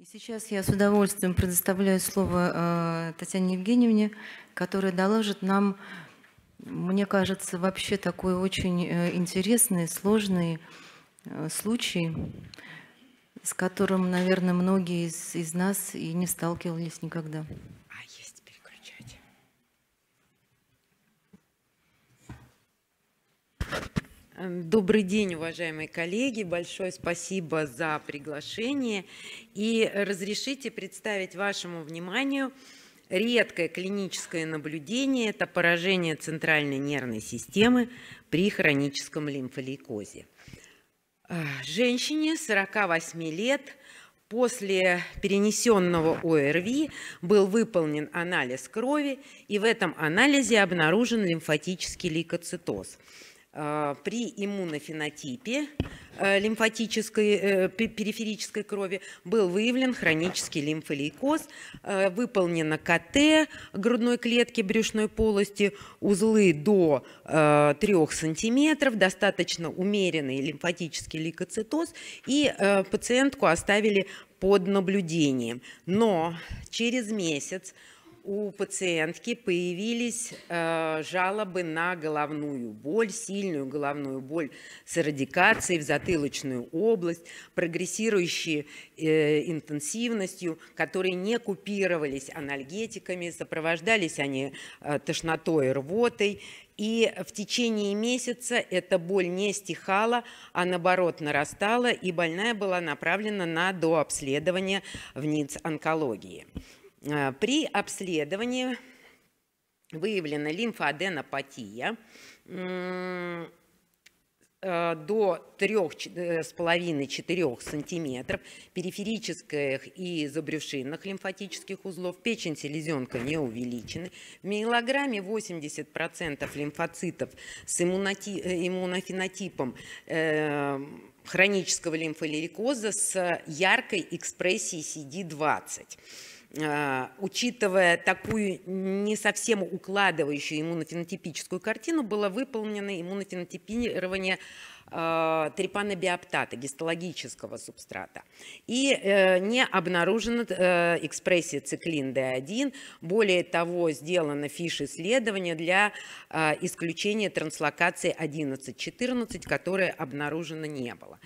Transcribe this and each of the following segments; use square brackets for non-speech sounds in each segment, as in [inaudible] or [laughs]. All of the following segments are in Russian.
И сейчас я с удовольствием предоставляю слово э, Татьяне Евгеньевне, которая доложит нам, мне кажется, вообще такой очень э, интересный, сложный э, случай, с которым, наверное, многие из, из нас и не сталкивались никогда. Добрый день, уважаемые коллеги. Большое спасибо за приглашение. И разрешите представить вашему вниманию редкое клиническое наблюдение. Это поражение центральной нервной системы при хроническом лимфолейкозе. Э, женщине 48 лет После перенесенного ОРВИ был выполнен анализ крови, и в этом анализе обнаружен лимфатический лейкоцитоз – при иммунофенотипе э, лимфатической э, периферической крови был выявлен хронический лимфолейкоз, э, выполнено КТ грудной клетки брюшной полости, узлы до 3 сантиметров, достаточно умеренный лимфатический лейкоцитоз, и пациентку оставили под наблюдением. Но через месяц у пациентки появились э, жалобы на головную боль, сильную головную боль с эрадикацией в затылочную область, прогрессирующие э, интенсивностью, которые не купировались анальгетиками, сопровождались они э, тошнотой рвотой. И в течение месяца эта боль не стихала, а наоборот нарастала, и больная была направлена на дообследование в НИЦ онкологии. Э, при обследовании выявлена лимфоаденопатия э, до 3,5-4 см периферических и забрюшинных лимфатических узлов, печень, селезенка не увеличены. В миелограмме 80% лимфоцитов с иммунофенотипом хронического лимфолейкоза с яркой экспрессией CD20. А, учитывая такую не совсем укладывающую иммунофенотипическую картину, было выполнено иммунофенотипирование э, трипанобиоптата, гистологического субстрата. И э, не обнаружена э, экспрессия циклин D1. Более того, сделано фиш-исследование для э, исключения транслокации 11-14, которое обнаружено не было.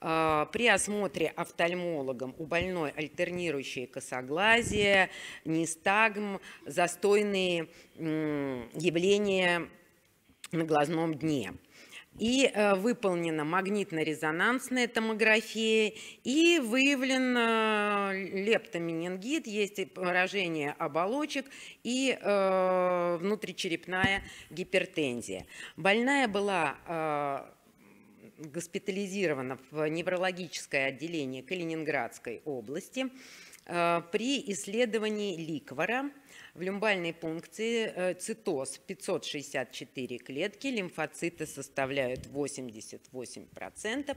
А, при осмотре офтальмологом у больной альтернирующее косоглазие, нистагм, застойные явления на глазном дне. И э, выполнена магнитно-резонансная томография, и выявлен э, лептоменингит, есть поражение оболочек и э, внутричерепная гипертензия. Больная была госпитализирована в неврологическое отделение Калининградской области э, при исследовании ликвора в люмбальной пункции э, цитоз 564 клетки, лимфоциты составляют 88%,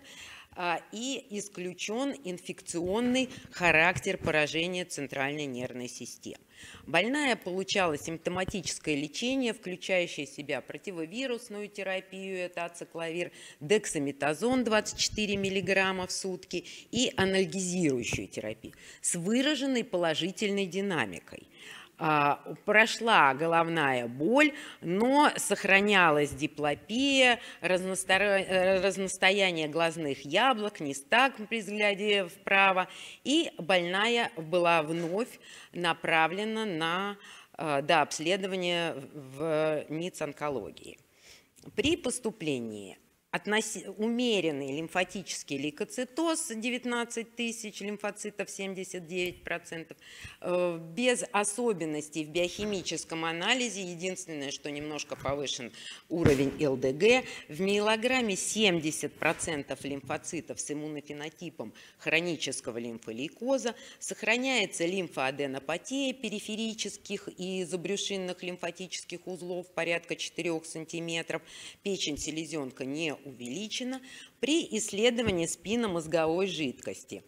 а, и исключен инфекционный характер поражения центральной нервной системы. Больная получала симптоматическое лечение, включающее в себя противовирусную терапию, это ацикловир, дексаметазон 24 мг в сутки и анальгезирующую терапию с выраженной положительной динамикой. А, прошла головная боль, но сохранялась диплопия, э, разностояние глазных яблок, нестаг при взгляде вправо, и больная была вновь направлена на э, да, обследование в НИЦ онкологии. При поступлении относи, умеренный лимфатический лейкоцитоз 19 тысяч, лимфоцитов 79%, э, без особенностей в биохимическом анализе, единственное, что немножко повышен уровень ЛДГ, в миелограмме 70% лимфоцитов с иммунофенотипом хронического лимфолейкоза, сохраняется лимфоаденопатия периферических и забрюшинных лимфатических узлов порядка 4 см, печень селезенка не увеличена при исследовании спинномозговой жидкости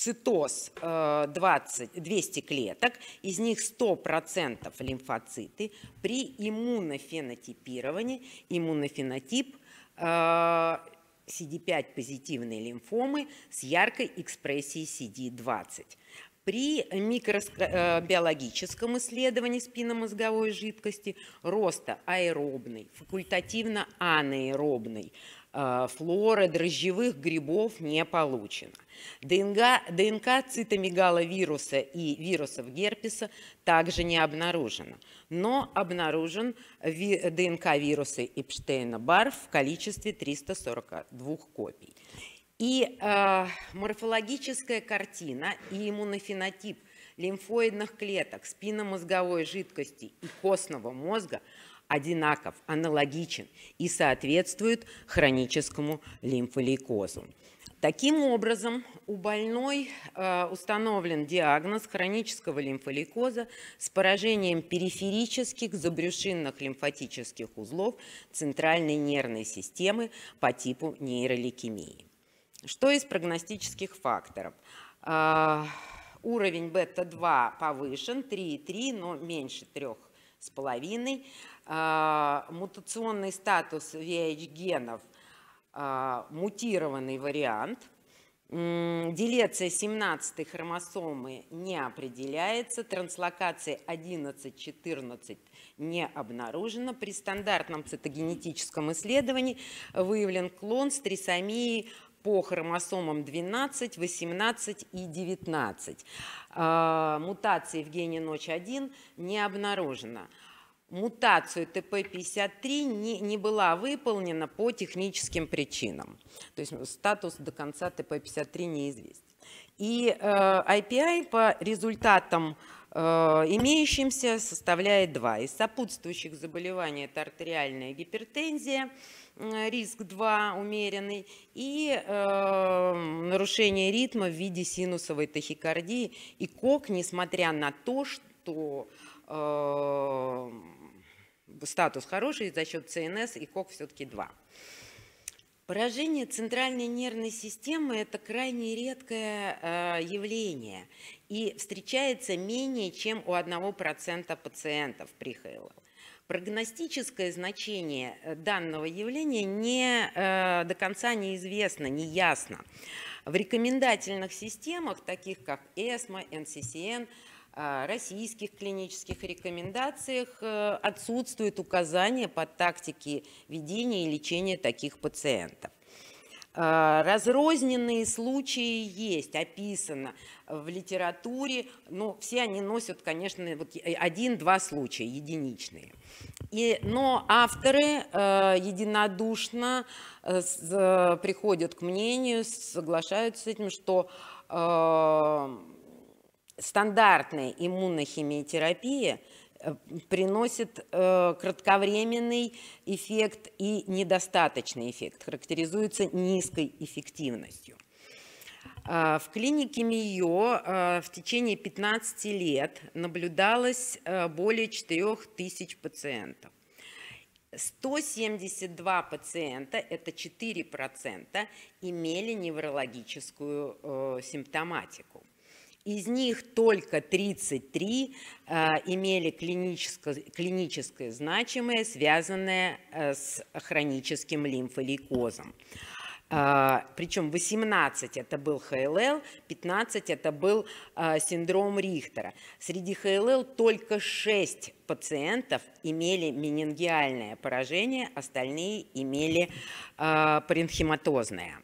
цитоз 20, э, 200 клеток, из них 100% лимфоциты. При иммунофенотипировании иммунофенотип 70% CD5 позитивные лимфомы с яркой экспрессией CD20. При микробиологическом исследовании спинномозговой жидкости роста аэробной, факультативно анаэробной Э, флоры дрожжевых грибов не получено. ДНК, ДНК цитомегаловируса и вирусов герпеса также не обнаружено, но обнаружен ДНК вируса Эпштейна-Барр в количестве 342 копий. И э, морфологическая картина и иммунофенотип лимфоидных клеток, спинномозговой жидкости и костного мозга – одинаков, аналогичен и соответствует хроническому лимфолейкозу. Таким образом, у больной э, установлен диагноз хронического лимфолейкоза с поражением периферических забрюшинных лимфатических узлов центральной нервной системы по типу нейролейкемии. Что из прогностических факторов? Э, уровень бета-2 повышен, 3,3, но меньше 3,5. А, мутационный статус VH-генов а, мутированный вариант. Делеция 17 хромосомы не определяется, транслокация 11-14 не обнаружена. При стандартном цитогенетическом исследовании выявлен клон с трисомией по хромосомам 12, 18 и 19. А, мутации в гене ночь-1 не обнаружена мутацию ТП-53 не, не была выполнена по техническим причинам. То есть статус до конца ТП-53 неизвестен. И э, IPI по результатам э, имеющимся составляет 2. Из сопутствующих заболеваний это артериальная гипертензия, риск 2 умеренный, и э, нарушение ритма в виде синусовой тахикардии. И КОК, несмотря на то, что э, статус хороший за счет ЦНС и КОК все-таки 2. Поражение центральной нервной системы – это крайне редкое э, явление и встречается менее чем у 1% пациентов при ХЛЛ. Прогностическое значение э, данного явления не, э, до конца неизвестно, не ясно. В рекомендательных системах, таких как ESMO, NCCN, российских клинических рекомендациях э, отсутствует указание по тактике ведения и лечения таких пациентов. А, разрозненные случаи есть, описано в литературе, но все они носят, конечно, один-два случая, единичные. И, но авторы э, единодушно э, приходят к мнению, соглашаются с этим, что э, стандартная иммунохимиотерапия приносит э, кратковременный эффект и недостаточный эффект, характеризуется низкой эффективностью. Э, в клинике МИО э, в течение 15 лет наблюдалось э, более 4000 пациентов. 172 пациента, это 4%, имели неврологическую э, симптоматику. Из них только 33 э, имели клиническое, клиническое значимое, связанное э, с хроническим лимфолейкозом. Uh, причем 18 это был ХЛЛ, 15 это был uh, синдром Рихтера. Среди ХЛЛ только 6 пациентов имели менингиальное поражение, остальные имели uh, паренхематозное.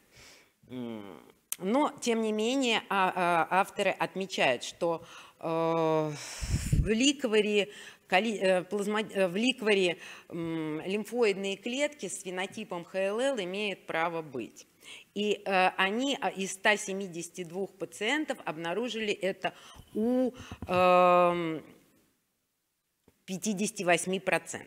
Но, тем не менее, а, а, авторы отмечают, что э, в ликворе э, э, в ликворе лимфоидные клетки с фенотипом ХЛЛ имеют право быть. И они а, из 172 пациентов обнаружили это у 58%.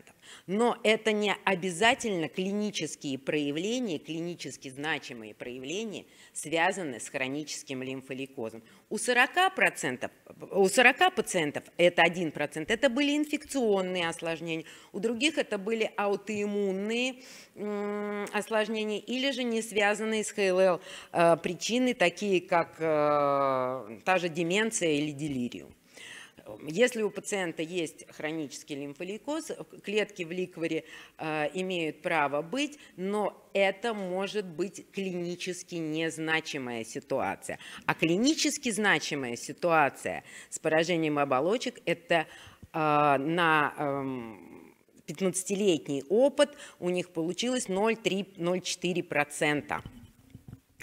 Но это не обязательно клинические проявления, клинически значимые проявления, связанные с хроническим лимфолейкозом. У 40%, у 40 пациентов, это 1%, это были инфекционные осложнения, у других это были аутоиммунные осложнения или же не связанные с ХЛЛ э, причины, такие как э, та же деменция или делириум. Если у пациента есть хронический лимфолейкоз, клетки в ликворе э, имеют право быть, но это может быть клинически незначимая ситуация. А клинически значимая ситуация с поражением оболочек – это э, на э, 15-летний опыт у них получилось 0,3-0,4%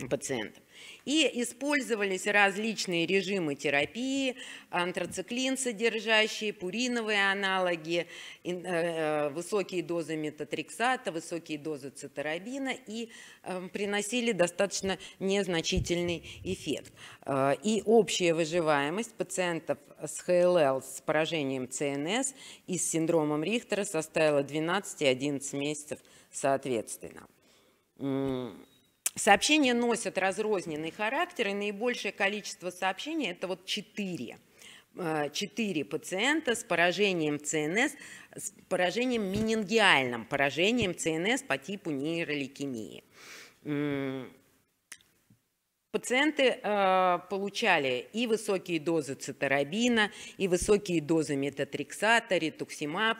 пациентов. И использовались различные режимы терапии, антрациклин содержащие, пуриновые аналоги, э, высокие дозы метатрексата, высокие дозы циторабина и э, приносили достаточно незначительный эффект. Э, и общая выживаемость пациентов с ХЛЛ с поражением ЦНС и с синдромом Рихтера составила 12 и 11 месяцев соответственно. Сообщения носят разрозненный характер, и наибольшее количество сообщений – это вот четыре. Э, четыре пациента с поражением ЦНС, с поражением менингиальным, поражением ЦНС по типу нейролейкемии. Пациенты э, получали и высокие дозы циторабина, и высокие дозы метатрексата, ретуксимаб,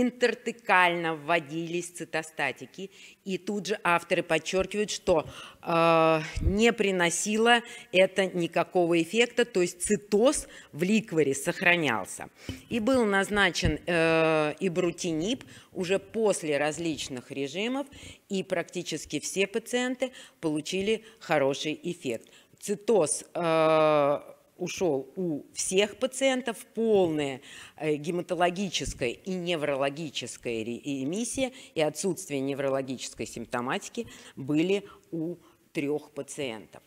интертекально вводились цитостатики. И тут же авторы подчеркивают, что э, не приносило это никакого эффекта, то есть цитоз в ликворе сохранялся. И был назначен э, ибрутинип уже после различных режимов, и практически все пациенты получили хороший эффект. Цитоз э, ушел у всех пациентов, полная э, гематологическая и неврологическая эмиссия и отсутствие неврологической симптоматики были у трех пациентов.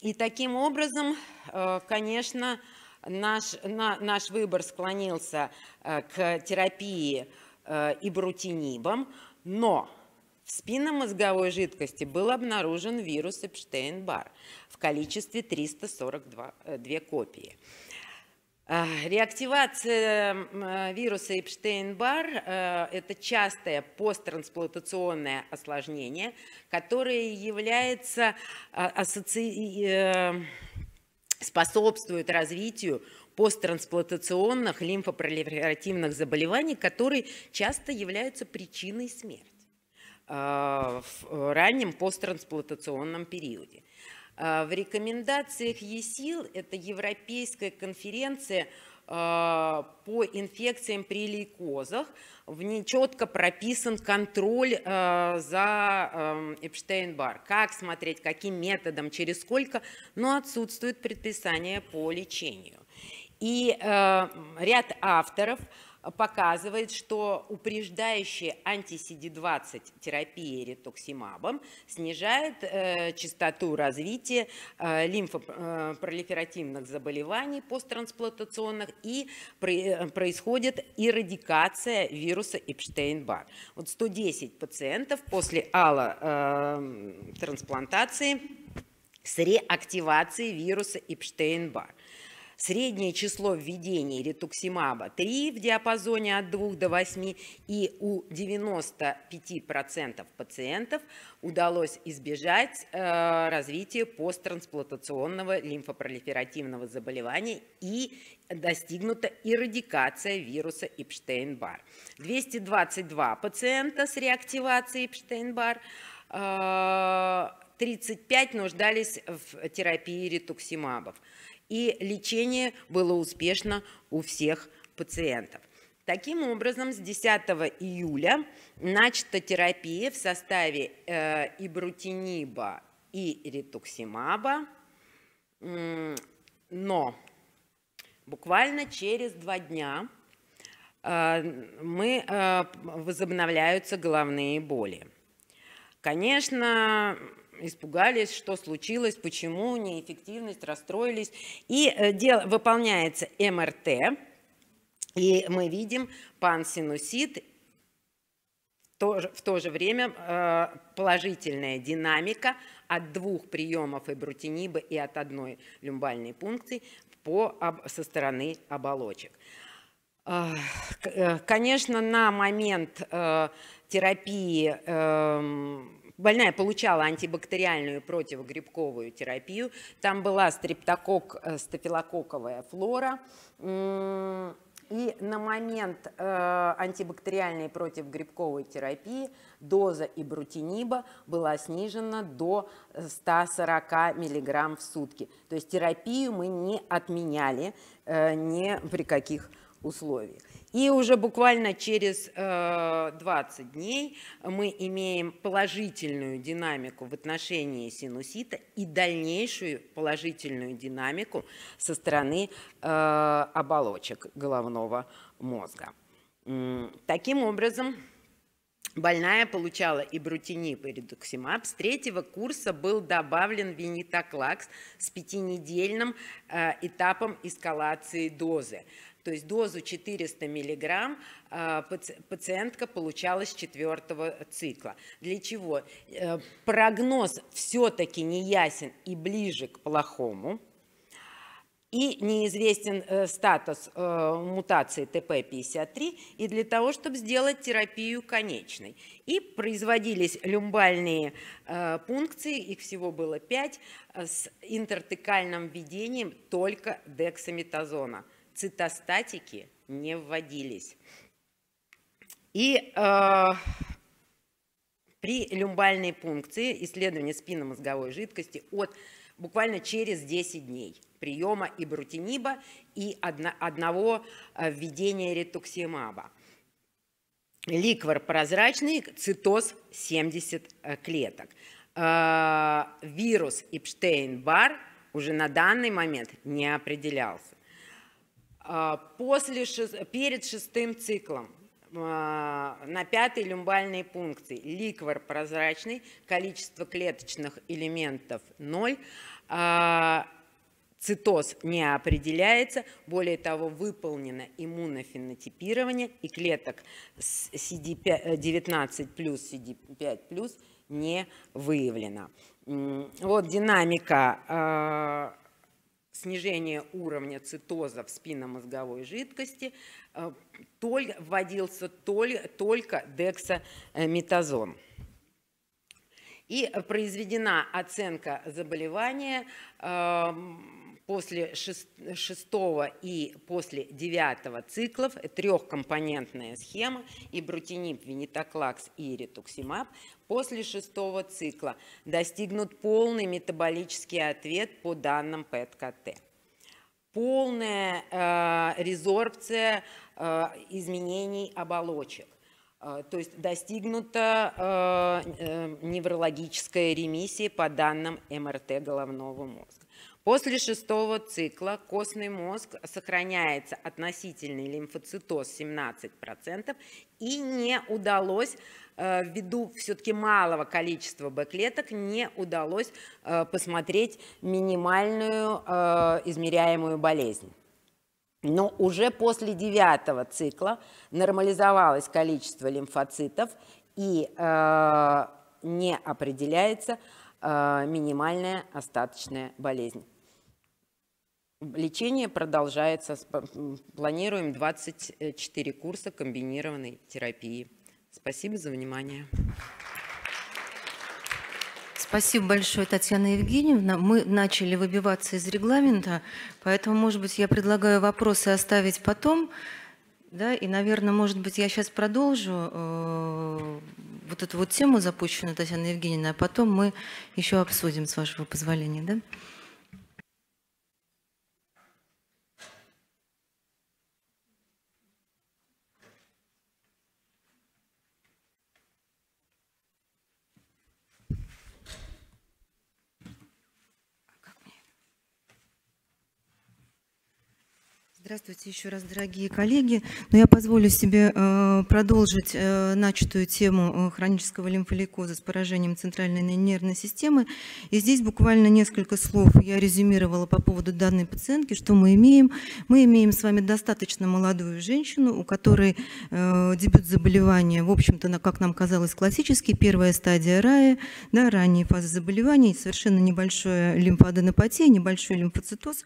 И таким образом, э, конечно, наш, наш выбор склонился э, к терапии ибрутинибом, но в спинномозговой жидкости был обнаружен вирус Эпштейн-Бар в количестве 342 э, копии. А, реактивация э, вируса Эпштейн-Бар э, – это частое посттрансплантационное осложнение, которое является асоци... способствует развитию посттрансплантационных лимфопролиферативных заболеваний, которые часто являются причиной смерти. А, в раннем посттрансплантационном периоде. А, в рекомендациях ЕСИЛ, это Европейская конференция а, по инфекциям при лейкозах, в ней четко прописан контроль за Эпштейн-Бар. Как смотреть, каким методом, через сколько, но отсутствует предписание по лечению. И ряд авторов – показывает, что упреждающая анти-CD20 терапия ретоксимабом снижает э, частоту развития э, лимфопролиферативных заболеваний посттрансплантационных и при, э, происходит эрадикация вируса Эпштейн-Бар. Вот 110 пациентов после аллотрансплантации э, с реактивацией вируса Эпштейн-Бар. Среднее число введений ретуксимаба 3 в диапазоне от 2 до 8, и у 95% пациентов удалось избежать э, развития посттрансплантационного лимфопролиферативного заболевания и достигнута эрадикация вируса Эпштейн-Бар. 222 пациента с реактивацией Эпштейн-Бар, 35 э, нуждались в терапии ретуксимабов и лечение было успешно у всех пациентов. Таким образом, с 10 июля начата терапия в составе э, ибрутиниба и ретуксимаба, но буквально через два дня э, мы, э, возобновляются головные боли. Конечно, испугались, что случилось, почему, неэффективность, расстроились. И э, дел, выполняется МРТ, и мы видим пансинусит, в то же время э, положительная динамика от двух приемов эбрутиниба и от одной люмбальной пункции по, со стороны оболочек. Э, конечно, на момент терапии эм, больная получала антибактериальную противогрибковую терапию. Там была стрептокок, э, стафилококковая флора. И на момент э, антибактериальной противогрибковой терапии доза ибрутиниба была снижена до 140 мг в сутки. То есть терапию мы не отменяли э, ни при каких условиях. И уже буквально через 20 э, дней мы имеем положительную динамику в отношении синусита и дальнейшую положительную динамику со стороны э, оболочек головного мозга. Таким образом, больная получала и брутинип, и редуксимаб. С третьего курса был добавлен винитоклакс с пятинедельным э, этапом эскалации дозы. То есть дозу 400 мг а, пациентка получала с четвертого цикла. Для чего? Э, прогноз все-таки не ясен и ближе к плохому. И неизвестен э, статус э, мутации ТП-53, и для того, чтобы сделать терапию конечной. И производились люмбальные пункции, их всего было 5, с интертекальным введением только дексаметазона – цитостатики не вводились. И э, при люмбальной пункции исследования спинномозговой жидкости от буквально через 10 дней приема ибрутиниба и одно, одного э, введения ретуксимаба. Ликвор прозрачный, цитоз 70 э, клеток. Э, вирус Эпштейн-Бар уже на данный момент не определялся. А, после, перед шестым циклом а, на пятой люмбальной пункции ликвор прозрачный, количество клеточных элементов 0, а, цитоз не определяется, более того, выполнено иммунофенотипирование, и клеток CD19 плюс CD5 плюс не выявлено. Вот динамика снижение уровня цитоза в спинномозговой жидкости э, вводился только дексаметазон. И произведена оценка заболевания эм, после шестого и после девятого циклов, трехкомпонентная схема, и брутинип, винитоклакс и ретуксимаб, после шестого цикла достигнут полный метаболический ответ по данным ПЭТ-КТ. Полная э, резорбция э, изменений оболочек. Э, то есть достигнута э, э, неврологическая ремиссия по данным МРТ головного мозга. После шестого цикла костный мозг сохраняется относительный лимфоцитоз 17% и не удалось э, ввиду все-таки малого количества Б-клеток не удалось э, посмотреть минимальную э, измеряемую болезнь. Но уже после девятого цикла нормализовалось количество лимфоцитов и не определяется минимальная остаточная болезнь. Лечение продолжается. Планируем 24 курса комбинированной терапии. Спасибо за внимание. Спасибо большое, Татьяна Евгеньевна. Мы начали выбиваться из регламента, поэтому, может быть, я предлагаю вопросы оставить потом. Да, и, наверное, может быть, я сейчас продолжу э, вот эту вот тему, запущенную Татьяной Евгеньевной, а потом мы еще обсудим, с вашего позволения. Да? Здравствуйте еще раз, дорогие коллеги. Но я позволю себе э, продолжить э, начатую тему э, хронического лимфолейкоза с поражением центральной нервной системы. И здесь буквально несколько слов я резюмировала по поводу данной пациентки. Что мы имеем? Мы имеем с вами достаточно молодую женщину, у которой дебют заболевания, в общем-то, как нам казалось, классический. Первая стадия РАИ, да, ранние фазы заболевания, совершенно небольшая лимфоаденопатия, небольшой лимфоцитоз.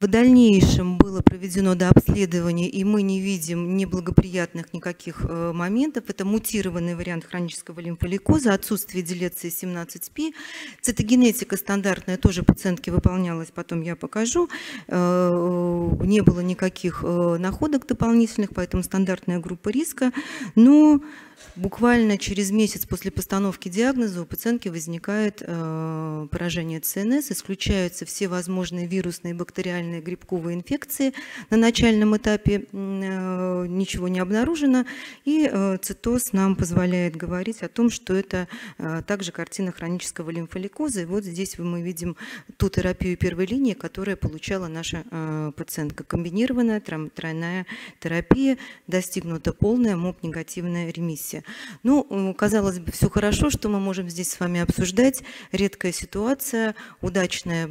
В дальнейшем было проведено до обследования, и мы не видим неблагоприятных никаких э, моментов. Это мутированный вариант хронического лимфоликоза, отсутствие делеции 17P. Цитогенетика стандартная тоже пациентке выполнялась, потом я покажу. Э, не было никаких э, находок дополнительных, поэтому стандартная группа риска. Но Буквально через месяц после постановки диагноза у пациентки возникает поражение ЦНС, исключаются все возможные вирусные, бактериальные, грибковые инфекции. На начальном этапе э, ничего не обнаружено, и э, цитоз нам позволяет говорить о том, что это э, также картина хронического лимфоликоза. И вот здесь мы видим ту терапию первой линии, которую получала наша пациентка. Комбинированная тройная терапия, достигнута полная МОП-негативная ремиссия. Ну, казалось бы, все хорошо, что мы можем здесь с вами обсуждать. Редкая ситуация, удачная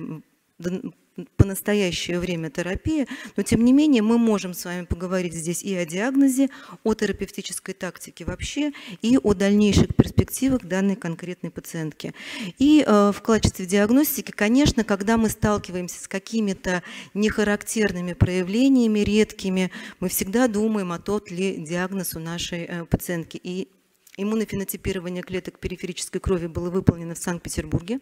по настоящее время терапия, но тем не менее мы можем с вами поговорить здесь и о диагнозе, о терапевтической тактике вообще, и о дальнейших перспективах данной конкретной пациентки. И э, в качестве диагностики, конечно, когда мы сталкиваемся с какими-то нехарактерными проявлениями, редкими, мы всегда думаем о тот ли диагноз у нашей э, пациентки. И Иммунофенотипирование клеток периферической крови было выполнено в Санкт-Петербурге,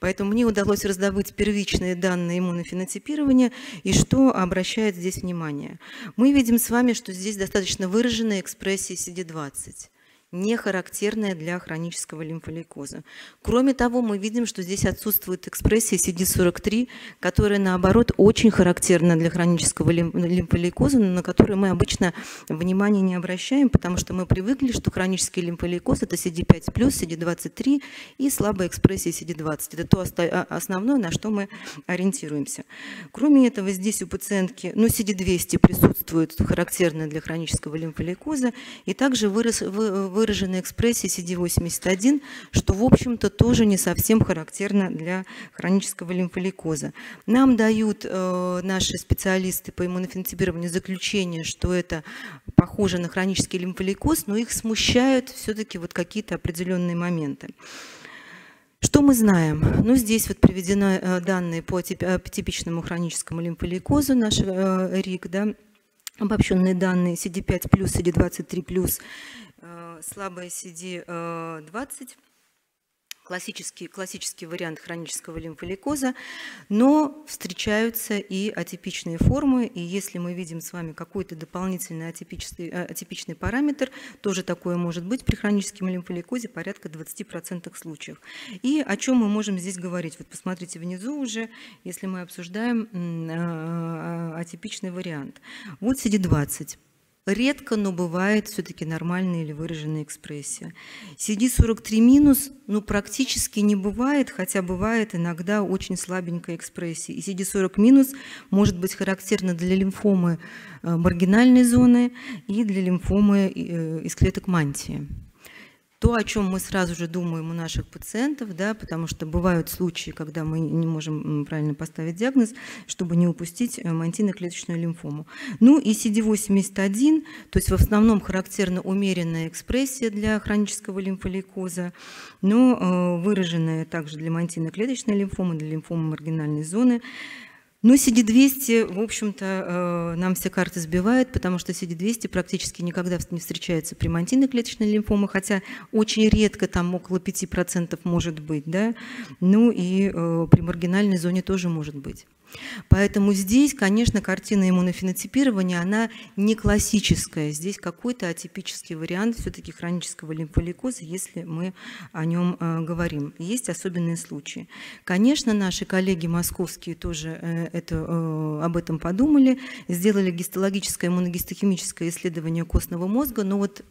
поэтому мне удалось раздобыть первичные данные иммунофенотипирования и что обращает здесь внимание. Мы видим с вами, что здесь достаточно выраженная экспрессия CD20 не характерная для хронического лимфолейкоза. Кроме того, мы видим, что здесь отсутствует экспрессия CD43, которая, наоборот, очень характерна для хронического лимфолейкоза, на которую мы обычно внимания не обращаем, потому что мы привыкли, что хронический лимфолейкоз – это CD5+, CD23 и слабая экспрессия CD20. Это то а, основное, на что мы ориентируемся. Кроме этого, здесь у пациентки ну, CD200 присутствует, характерная для хронического лимфолейкоза, и также вырос, вы, выраженной экспрессии CD81, что, в общем-то, тоже не совсем характерно для хронического лимфолейкоза. Нам дают э, наши специалисты по иммунофенотипированию заключение, что это похоже на хронический лимфолейкоз, но их смущают все-таки вот какие-то определенные моменты. Что мы знаем? Ну, здесь вот приведены э, данные по типичному хроническому лимфолейкозу, наш э, РИК, да, обобщенные данные CD5+, CD23+, слабая CD20, классический, классический вариант хронического лимфолейкоза, но встречаются и атипичные формы, и если мы видим с вами какой-то дополнительный атипичный, э, атипичный параметр, тоже такое может быть при хроническом лимфолейкозе порядка 20% случаев. И о чем мы можем здесь говорить? Вот посмотрите внизу уже, если мы обсуждаем э, атипичный вариант. Вот CD20. Редко, но бывает все-таки нормальная или выраженная экспрессия. CD43 минус, ну, практически не бывает, хотя бывает иногда очень слабенькая экспрессия. И CD40 минус может быть характерно для лимфомы э, маргинальной зоны и для лимфомы э, из клеток мантии то, о чем мы сразу же думаем у наших пациентов, да, потому что бывают случаи, когда мы не можем правильно поставить диагноз, чтобы не упустить э, мантийно-клеточную лимфому. Ну и CD81, то есть в основном характерна умеренная экспрессия для хронического лимфолейкоза, но э, выраженная также для мантийно-клеточной лимфомы, для лимфомы маргинальной зоны. Но CD200, в общем-то, э, нам все карты сбивают, потому что CD200 практически никогда не встречается при мантийной клеточной лимфоме, хотя очень редко, там около 5% может быть, да, ну и э, при маргинальной зоне тоже может быть. Поэтому здесь, конечно, картина иммунофенотипирования, она не классическая. Здесь какой-то атипический вариант все-таки хронического лимфолейкоза, если мы о нем э, говорим. Есть особенные случаи. Конечно, наши коллеги московские тоже э, это, э, об этом подумали, сделали гистологическое иммуногистохимическое исследование костного мозга, но вот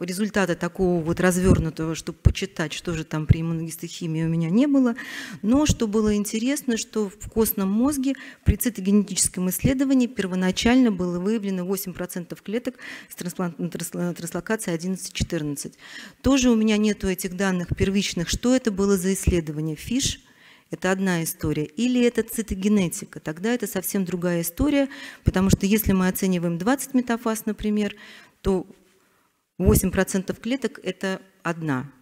результата такого вот развернутого, чтобы почитать, что же там при иммуногистохимии у меня не было. Но что было интересно, что в костном мозге при цитогенетическом исследовании первоначально было выявлено 8% клеток с транслокацией 11-14. Тоже у меня нету этих данных первичных. Что это было за исследование? ФИШ – это одна история. Или это цитогенетика. Тогда это совсем другая история, потому что если мы оцениваем 20 метафаз, например, то 8% клеток – это одна.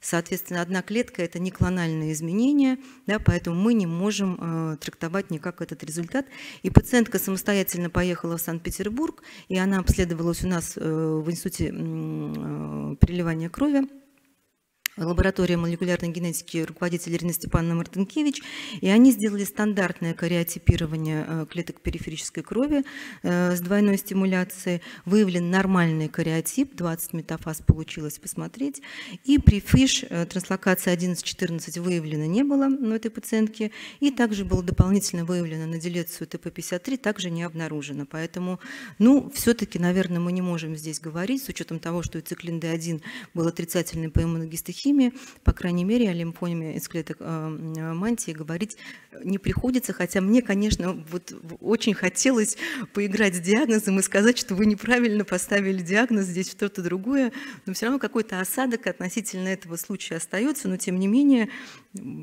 Соответственно, одна клетка – это не клональное изменение, да, поэтому мы не можем э, трактовать никак этот результат. И пациентка самостоятельно поехала в Санкт-Петербург, и она обследовалась у нас э, в Институте э, переливания крови лаборатория молекулярной генетики руководитель Ирина Степановна Мартынкевич, и они сделали стандартное кариотипирование э, клеток периферической крови э, с двойной стимуляцией, выявлен нормальный кариотип, 20 метафаз получилось посмотреть, и при ФИШ э, транслокации 11-14 выявлено не было у этой пациентки, и также было дополнительно выявлено на делецию ТП-53, также не обнаружено. Поэтому, ну, все-таки, наверное, мы не можем здесь говорить, с учетом того, что циклин D1 был отрицательный по иммуногистохимии, химии, по крайней мере, о лимфоме из клеток э, мантии говорить не приходится, хотя мне, конечно, вот очень хотелось поиграть с диагнозом и сказать, что вы неправильно поставили диагноз, здесь что-то другое, но все равно какой-то осадок относительно этого случая остается, но тем не менее,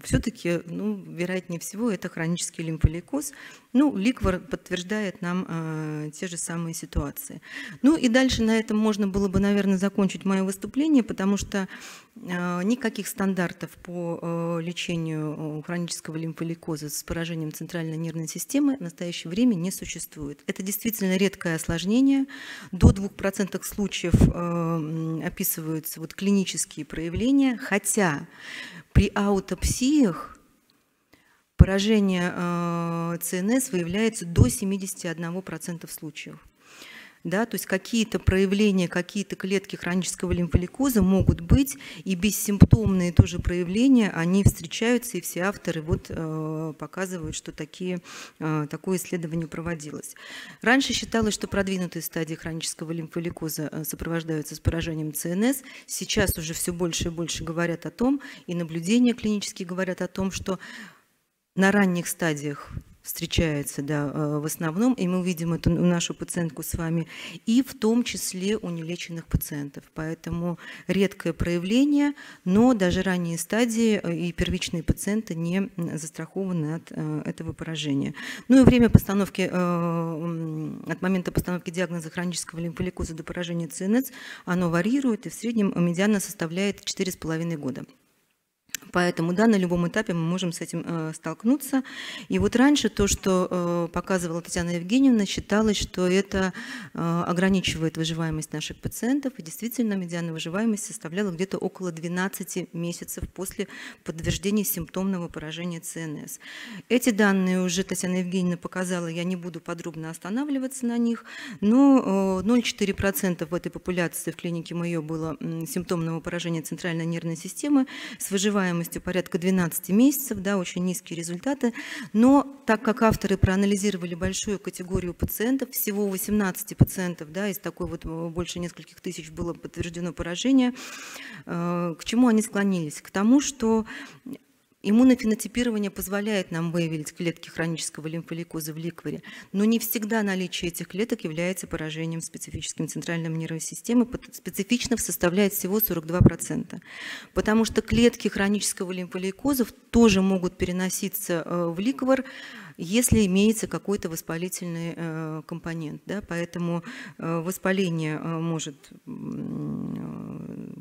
все-таки, ну, вероятнее всего, это хронический лимфолейкоз. Ну, ликвор подтверждает нам э, те же самые ситуации. Ну и дальше на этом можно было бы, наверное, закончить мое выступление, потому что э, никаких стандартов по э, лечению э, хронического лимфолейкоза с поражением центральной нервной системы в настоящее время не существует. Это действительно редкое осложнение. До 2% случаев э, описываются вот клинические проявления, хотя при аутопсиях поражение э, ЦНС выявляется до 71% случаев да, то есть какие-то проявления, какие-то клетки хронического лимфолейкоза могут быть, и бессимптомные тоже проявления, они встречаются, и все авторы вот э, показывают, что такие, э, такое исследование проводилось. Раньше считалось, что продвинутые стадии хронического лимфолейкоза э, сопровождаются с поражением ЦНС, сейчас уже все больше и больше говорят о том, и наблюдения клинические говорят о том, что на ранних стадиях встречается да, э, в основном, и мы увидим эту нашу пациентку с вами, и в том числе у нелеченных пациентов. Поэтому редкое проявление, но даже ранние стадии э, и первичные пациенты не застрахованы от э, этого поражения. Ну и время постановки, от момента постановки диагноза хронического лимфолейкоза до поражения ЦНС, оно варьирует, и в среднем медиана составляет 4,5 года. Поэтому да, на любом этапе мы можем с этим э, столкнуться. И вот раньше то, что э, показывала Татьяна Евгеньевна, считалось, что это э, ограничивает выживаемость наших пациентов. И действительно, медианная выживаемость составляла где-то около 12 месяцев после подтверждения симптомного поражения ЦНС. Эти данные уже Татьяна Евгеньевна показала, я не буду подробно останавливаться на них, но э, 0,4% в этой популяции в клинике Майо было симптомного поражения центральной нервной системы с выживаемостью выживаемостью порядка 12 месяцев, да, очень низкие результаты. Но так как авторы проанализировали большую категорию пациентов, всего 18 пациентов, да, из такой вот э, больше нескольких тысяч было подтверждено поражение, э, к чему они склонились? К тому, что Иммунофенотипирование позволяет нам выявить клетки хронического лимфолейкоза в ликворе, но не всегда наличие этих клеток является поражением специфическим центральной нервной системы, специфично составляет всего 42%. Потому что клетки хронического лимфолейкоза тоже могут переноситься э, в ликвор, если имеется какой-то воспалительный э, компонент. Да, поэтому э, воспаление может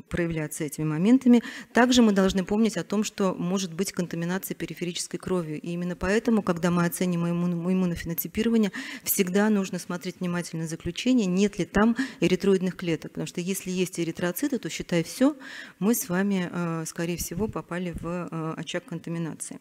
проявляться этими моментами. Также мы должны помнить о том, что может быть контаминация периферической крови. И именно поэтому, когда мы оцениваем иммунофенотипирование, всегда нужно смотреть внимательно заключение, нет ли там эритроидных клеток. Потому что если есть эритроциты, то, считай, все, мы с вами, скорее всего, попали в очаг контаминации.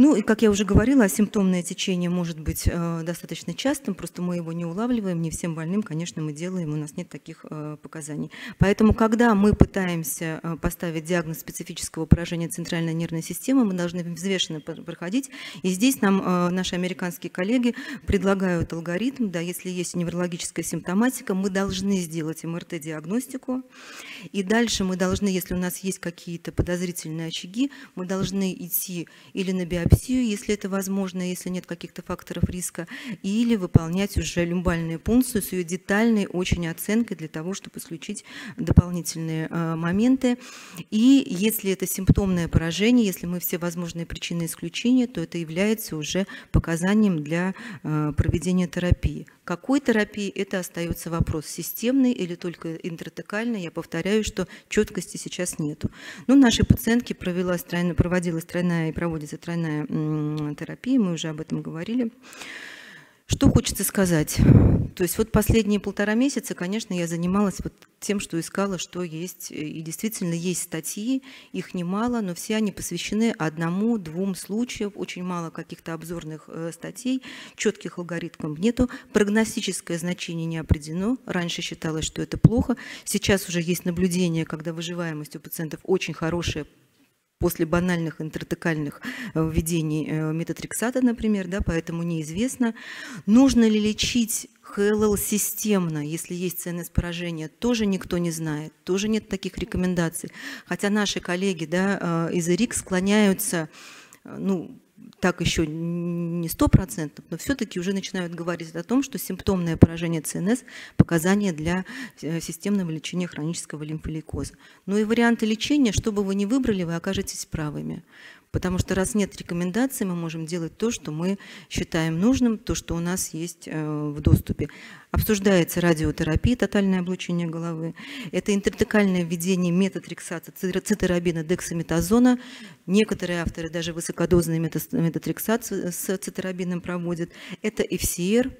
Ну и, как я уже говорила, асимптомное течение может быть э, достаточно частым, просто мы его не улавливаем, не всем больным, конечно, мы делаем, у нас нет таких э, показаний. Поэтому, когда мы пытаемся э, поставить диагноз специфического поражения центральной нервной системы, мы должны взвешенно проходить. И здесь нам э, наши американские коллеги предлагают алгоритм, да, если есть неврологическая симптоматика, мы должны сделать МРТ-диагностику, и дальше мы должны, если у нас есть какие-то подозрительные очаги, мы должны идти или на биопсию, биопсию, если это возможно, если нет каких-то факторов риска, или выполнять уже люмбальную пункцию с ее детальной очень оценкой для того, чтобы исключить дополнительные э, моменты. И если это симптомное поражение, если мы все возможные причины исключения, то это является уже показанием для э, проведения терапии. Какой терапии, это остается вопрос, системный или только интратекальный. Я повторяю, что четкости сейчас нету. Но ну, нашей пациентке провелась тройная, проводилась тройная и проводится тройная терапия, мы уже об этом говорили. Что хочется сказать? То есть вот последние полтора месяца, конечно, я занималась вот тем, что искала, что есть. И действительно есть статьи, их немало, но все они посвящены одному-двум случаям, очень мало каких-то обзорных э, статей, четких алгоритмов нету, прогностическое значение не определено. Раньше считалось, что это плохо, сейчас уже есть наблюдение, когда выживаемость у пациентов очень хорошая, после банальных интертекальных э, введений э, метатрексата, например, да, поэтому неизвестно, нужно ли лечить ХЛЛ системно, если есть ЦНС-поражение, тоже никто не знает, тоже нет таких рекомендаций. Хотя наши коллеги да, э, из ИРИК склоняются ну, так еще не сто процентов, но все-таки уже начинают говорить о том, что симптомное поражение ЦНС – показание для э, системного лечения хронического лимфолейкоза. Но и варианты лечения, что бы вы ни выбрали, вы окажетесь правыми. Потому что раз нет рекомендаций, мы можем делать то, что мы считаем нужным, то, что у нас есть э, в доступе. Обсуждается радиотерапия, тотальное облучение головы. Это интертекальное введение метатрексата, цитерабина, дексаметазона. Некоторые авторы даже высокодозный метатрексат с цитерабином проводят. Это FCR,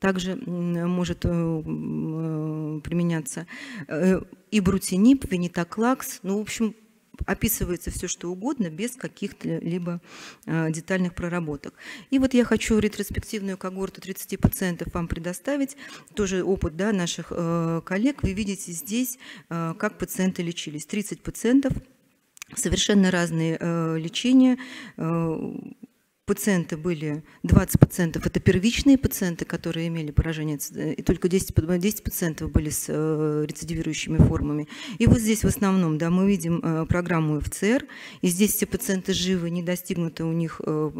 также может э, э, применяться. И брутинип, венитоклакс, ну, в общем, описывается все, что угодно, без каких-то либо а, детальных проработок. И вот я хочу ретроспективную когорту 30 пациентов вам предоставить, тоже опыт да, наших э, коллег. Вы видите здесь, э, как пациенты лечились. 30 пациентов, совершенно разные э, лечения, пациенты были, 20 пациентов это первичные пациенты, которые имели поражение, и только 10, 10 пациентов были с э, рецидивирующими формами. И вот здесь в основном, да, мы видим э, программу ФЦР, и здесь все пациенты живы, не достигнуто у них, э,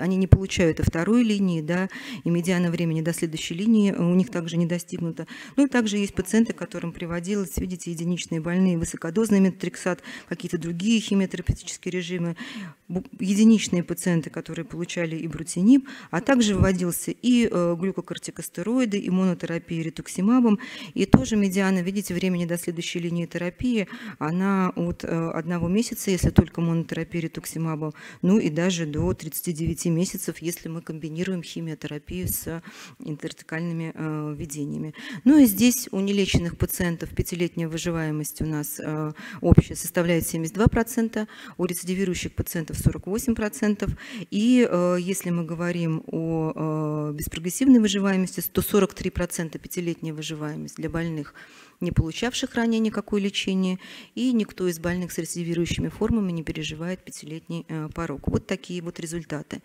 они не получают второй линии, да, и медиана времени до следующей линии у них также не достигнуто. Ну и также есть пациенты, которым приводилось, видите, единичные больные, высокодозный метатрексат, какие-то другие химиотерапевтические режимы, единичные пациенты, которые получали и брутинип, а также вводился и э, глюкокортикостероиды, и монотерапия ретуксимабом, и тоже медиана, видите, времени до следующей линии терапии, она от э, одного месяца, если только монотерапия ретуксимабом, ну и даже до 39 месяцев, если мы комбинируем химиотерапию с интертекальными э, введениями. Ну и здесь у нелеченных пациентов пятилетняя выживаемость у нас общая составляет 72%, у рецидивирующих пациентов 48%, и э, если мы говорим о э, беспрогрессивной выживаемости, 143% пятилетняя выживаемость для больных – не получавших ранее никакое лечение, и никто из больных с рецидивирующими формами не переживает пятилетний э, порог. Вот такие вот результаты.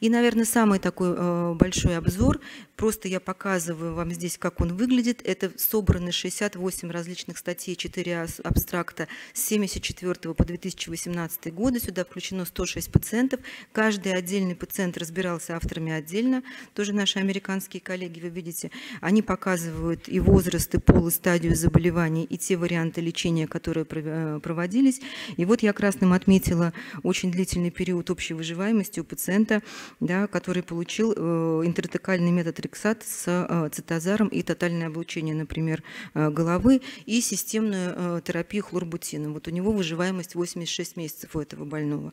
И, наверное, самый такой э, большой обзор, просто я показываю вам здесь, как он выглядит. Это собраны 68 различных статей, 4 абстракта с 74 по 2018 годы. Сюда включено 106 пациентов. Каждый отдельный пациент разбирался авторами отдельно. Тоже наши американские коллеги, вы видите, они показывают и возраст, и пол, и стадию заболеваний и те варианты лечения, которые э, проводились. И вот я красным отметила очень длительный период общей выживаемости у пациента, да, который получил э, интертекальный метод рексат с э, цитозаром и тотальное облучение, например, головы и системную терапию хлорбутином. Вот у него выживаемость 86 месяцев у этого больного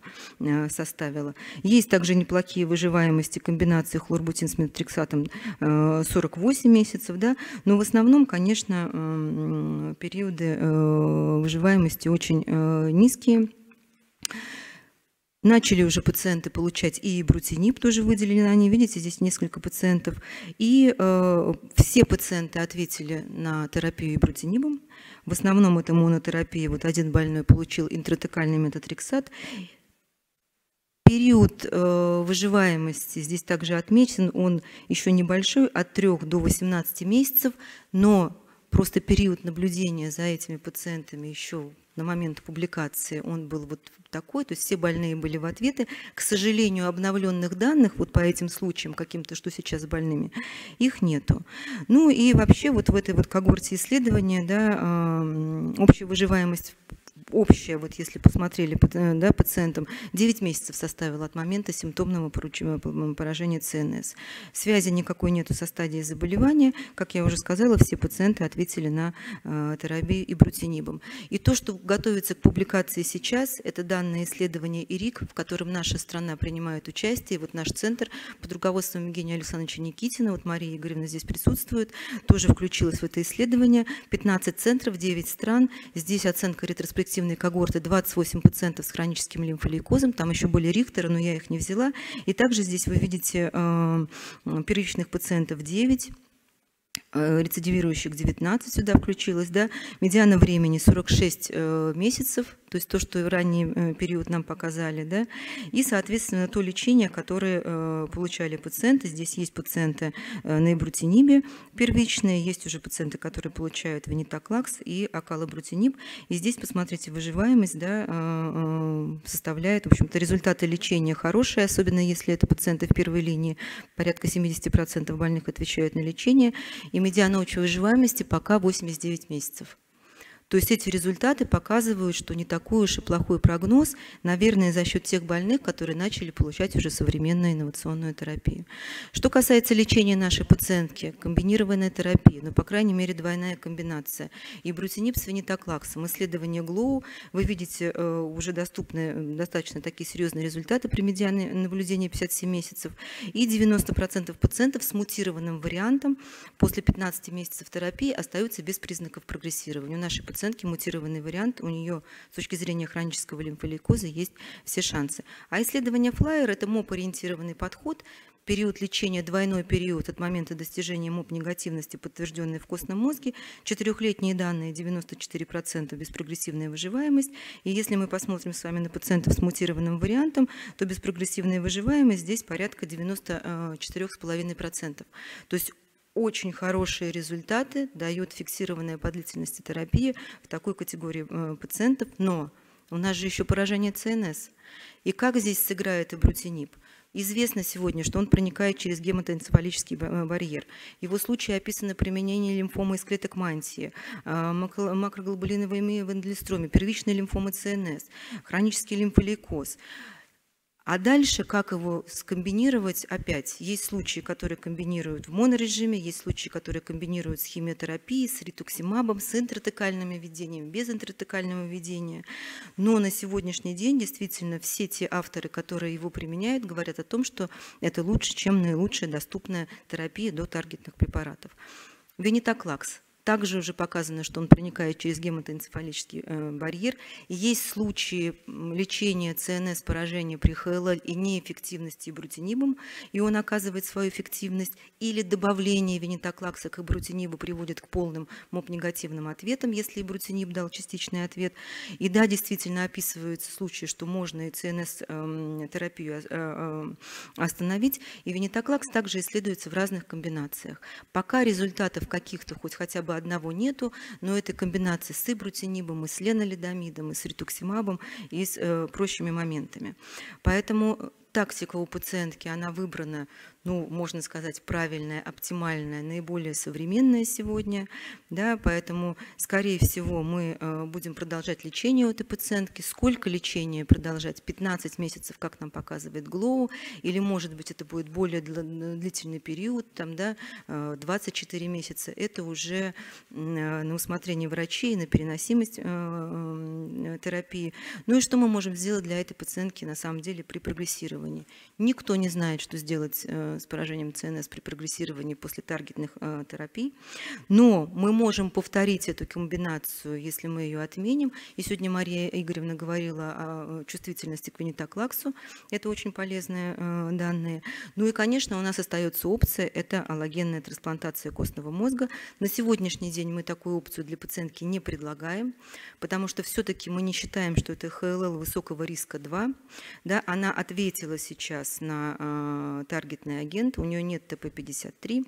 составила. Есть также неплохие выживаемости комбинации хлорбутин с метотрексатом 48 месяцев, да, но в основном, конечно, периоды э, выживаемости очень э, низкие. Начали уже пациенты получать и брутинип, тоже выделены они, видите, здесь несколько пациентов. И э, все пациенты ответили на терапию брутинибом. В основном это монотерапия. Вот один больной получил интратекальный метатрексат. Период э, выживаемости здесь также отмечен, он еще небольшой, от 3 до 18 месяцев, но Просто период наблюдения за этими пациентами еще на момент публикации он был вот такой, то есть все больные были в ответы. К сожалению, обновленных данных вот по этим случаям каким-то, что сейчас с больными, их нету. Ну и вообще вот в этой вот когорте исследования, да, общая выживаемость общая, вот если посмотрели да, пациентам, 9 месяцев составила от момента симптомного поражения ЦНС. Связи никакой нету со стадией заболевания. Как я уже сказала, все пациенты ответили на терапию ибрутинибом. И то, что готовится к публикации сейчас, это данные исследования ИРИК, в котором наша страна принимает участие. Вот наш центр под руководством Евгения Александровича Никитина, вот Мария Игоревна здесь присутствует, тоже включилась в это исследование. 15 центров, 9 стран. Здесь оценка ретроспективной когорты 28 пациентов с хроническим лимфолейкозом. Там еще были Рихтера, но я их не взяла. И также здесь вы видите э, первичных пациентов 9 Э, рецидивирующих 19 сюда включилось, да, медиана времени 46 э, месяцев, то есть то, что в ранний э, период нам показали, да, и, соответственно, то лечение, которое получали пациенты, здесь есть пациенты на ибрутинибе первичные, есть уже пациенты, которые получают венитоклакс и акалобрутиниб, и здесь, посмотрите, выживаемость, да, составляет, в общем-то, результаты лечения хорошие, особенно если это пациенты в первой линии, порядка 70% больных отвечают на лечение, и медиана общей выживаемости пока 89 месяцев. То есть эти результаты показывают, что не такой уж и плохой прогноз, наверное, за счет тех больных, которые начали получать уже современную инновационную терапию. Что касается лечения нашей пациентки, комбинированная терапия, ну, по крайней мере, двойная комбинация, и брутинип с венитоклаксом, исследование ГЛОУ, вы видите э, уже доступны э, достаточно такие серьезные результаты при медиане наблюдения 57 месяцев, и 90% пациентов с мутированным вариантом после 15 месяцев терапии остаются без признаков прогрессирования. У нашей пациентки мутированный вариант, у нее с точки зрения хронического лимфолейкоза есть все шансы. А исследование Flyer – это МОП-ориентированный подход, период лечения, двойной период от момента достижения МОП-негативности, подтвержденной в костном мозге, четырехлетние данные 94% беспрогрессивная выживаемость. И если мы посмотрим с вами на пациентов с мутированным вариантом, то беспрогрессивная выживаемость здесь порядка 94,5%. То есть очень хорошие результаты дает фиксированная по длительности терапия в такой категории э, пациентов, но у нас же еще поражение ЦНС. И как здесь сыграет ибрутинип? Известно сегодня, что он проникает через гематоэнцефалический э, барьер. Его случаи описаны применение лимфомы из клеток мантии, э, макроглобулиновой в эндолистроме, первичной лимфомы ЦНС, хронический лимфолейкоз. А дальше, как его скомбинировать, опять, есть случаи, которые комбинируют в монорежиме, есть случаи, которые комбинируют с химиотерапией, с ритуксимабом, с интратекальными введениями, без интратекального введения. Но на сегодняшний день действительно все те авторы, которые его применяют, говорят о том, что это лучше, чем наилучшая доступная терапия до таргетных препаратов. Венитоклакс также уже показано, что он проникает через гематоэнцефалический э, барьер. Есть случаи лечения ЦНС поражения при ХЛЛ и неэффективности брутинибом, и он оказывает свою эффективность, или добавление венитоклакса к брутинибу приводит к полным МОП-негативным ответам, если брутиниб дал частичный ответ. И да, действительно описываются случаи, что можно и ЦНС-терапию э, э, остановить, и венитоклакс также исследуется в разных комбинациях. Пока результатов каких-то хоть хотя бы бы одного нету, но это комбинация с ибрутинибом, и с ленолидомидом, и с ритуксимабом, и с э, прочими моментами. Поэтому тактика у пациентки, она выбрана ну, можно сказать, правильная, оптимальная, наиболее современная сегодня, да, поэтому, скорее всего, мы э, будем продолжать лечение у этой пациентки. Сколько лечения продолжать? 15 месяцев, как нам показывает ГЛОУ, или, может быть, это будет более длительный период, там, да, 24 э, месяца. Это уже э, на усмотрение врачей, на переносимость терапии. Ну и что мы можем сделать для этой пациентки, на самом деле, при прогрессировании? Никто не знает, что сделать с поражением ЦНС при прогрессировании после таргетных э, терапий. Но мы можем повторить эту комбинацию, если мы ее отменим. И сегодня Мария Игоревна говорила о чувствительности к венитоклаксу. Это очень полезные э, данные. Ну и, конечно, у нас остается опция – это аллогенная трансплантация костного мозга. На сегодняшний день мы такую опцию для пациентки не предлагаем, потому что все-таки мы не считаем, что это ХЛЛ высокого риска 2. Да, она ответила сейчас на э, таргетный агент, у нее нет ТП-53,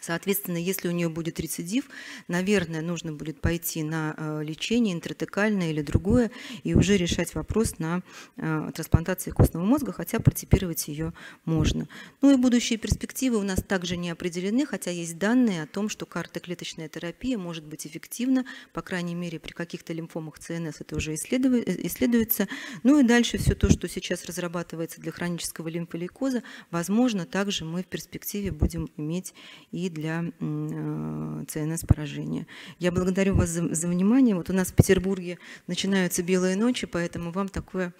Соответственно, если у нее будет рецидив, наверное, нужно будет пойти на э, лечение интратекальное или другое и уже решать вопрос на э, трансплантации костного мозга, хотя протипировать ее можно. Ну и будущие перспективы у нас также не определены, хотя есть данные о том, что картоклеточная терапия может быть эффективна, по крайней мере, при каких-то лимфомах ЦНС это уже исследуется. Ну и дальше все то, что сейчас разрабатывается для хронического лимфолейкоза, возможно, также мы в перспективе будем иметь и для э, ЦНС поражения. Я благодарю вас за, за внимание. Вот у нас в Петербурге начинаются белые ночи, поэтому вам такое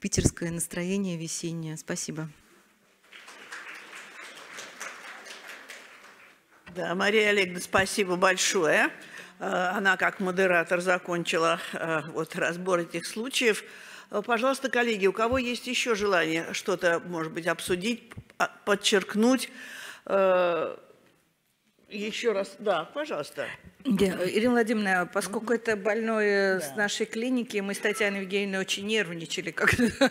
питерское настроение весеннее. Спасибо. Да, Мария Олеговна, спасибо большое. Э, она как модератор закончила э, вот разбор этих случаев. Пожалуйста, коллеги, у кого есть еще желание что-то, может быть, обсудить, подчеркнуть, еще раз, да, пожалуйста. Да, Ирина Владимировна, поскольку это больное да. с нашей клиники, мы с Татьяной Евгеньевной очень нервничали, [laughs] когда